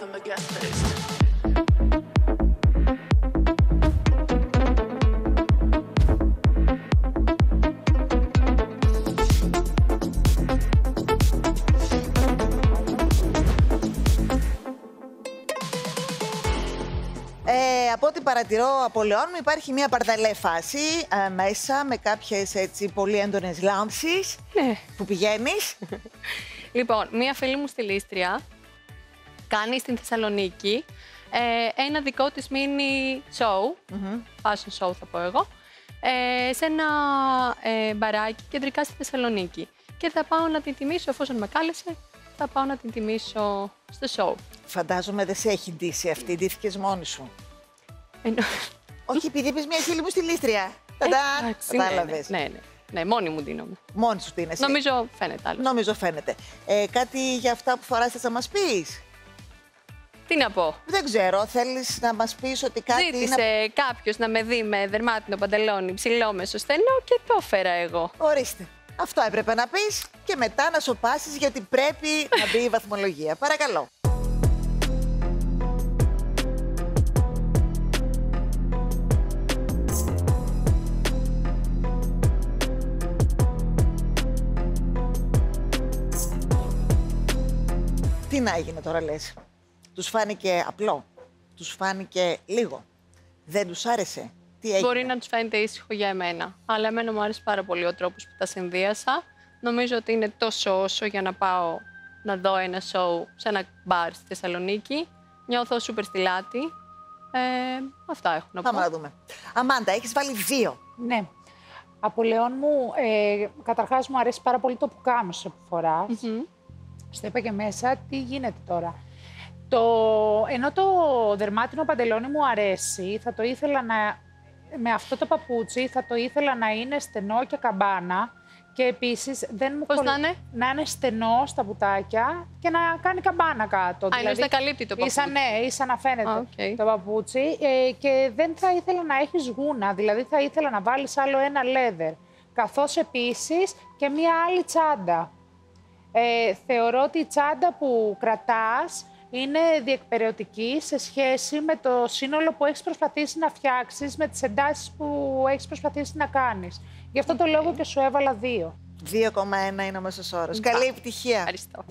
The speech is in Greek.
podcast first. Ε, από ό,τι παρατηρώ από Λεόν μου υπάρχει μια παρδαλέ φάση ε, μέσα με κάποιες έτσι πολύ έντονες λάμψεις Ναι. που πηγαίνεις. Λοιπόν, μία φίλη μου στη Λίστρια κάνει στην Θεσσαλονίκη ε, ένα δικό της mini show, fashion show θα πω εγώ, ε, σε ένα ε, μπαράκι κεντρικά στη Θεσσαλονίκη. Και θα πάω να την τιμήσω, εφόσον με κάλεσε, θα πάω να την τιμήσω στο show. Φαντάζομαι δεν σε έχει ντύσει αυτή, ντύθηκες μόνη σου. Ενώ... Όχι, επειδή είπες μια φίλη μου στη Λίστρια. Ταντά, Εντάξει, ναι, κατάλαβες. Ναι, ναι, ναι, ναι, μόνη μου δίνομαι. Μόνη σου ντύνεσαι. Νομίζω φαίνεται άλλο. Νομίζω φαίνεται. Ε, κάτι για αυτά που φοράς θες να μας πεις; Τι να πω; Δεν ξέρω, θέλεις να μας πεις ότι κάτι είναι... Ζήτησε κάποιος να με δει με δερμάτινο παντελόνι ψηλό μεσο στενό και το έφερα εγώ. Ορίστε. Αυτό έπρεπε να πεις και μετά να σοπάσεις γιατί πρέπει να μπει η βαθμολογία. Παρακαλώ. Τι να έγινε τώρα λες; Τους φάνηκε απλό. Τους φάνηκε λίγο. Δεν τους άρεσε. Τι έγινε; Μπορεί να τους φαίνεται ήσυχο για εμένα. Αλλά εμένα μου άρεσε πάρα πολύ ο τρόπος που τα συνδύασα. Νομίζω ότι είναι τόσο όσο για να πάω να δω ένα show σε ένα μπαρ στη Θεσσαλονίκη. Νιώθω σούπερ στη λάτη. Ε, αυτά έχω να πω. Πάμε να δούμε. Αμάντα, έχεις βάλει δύο. Ναι. Από Λεόν μου, ε, καταρχάς μου αρέσει πάρα πολύ το πουκάμισο που φοράς. Μμμ. Στο είπα και μέσα, τι γίνεται τώρα. Το, ενώ το δερμάτινο παντελόνι μου αρέσει, θα το ήθελα να, με αυτό το παπούτσι, θα το ήθελα να είναι στενό και καμπάνα και επίσης δεν μου Πώς κολλ- να είναι; να είναι στενό στα μπουτάκια και να κάνει καμπάνα κάτω. Α, εννοείς να καλύπτει το Ίσα, παπούτσι. ναι, ίσα να φαίνεται Α, οκ. το παπούτσι ε, και δεν θα ήθελα να έχεις γούνα, δηλαδή θα ήθελα να βάλεις άλλο ένα leather, καθώς επίσης και μία άλλη τσάντα. Ε, θεωρώ ότι η τσάντα που κρατάς είναι διεκπαιρεωτική σε σχέση με το σύνολο που έχεις προσπαθήσει να φτιάξεις, με τις εντάσεις που έχεις προσπαθήσει να κάνεις. Γι' αυτό το λόγο και σου έβαλα δύο. 2,1 είναι ο μέσος όρος. Καλή επιτυχία. Ευχαριστώ.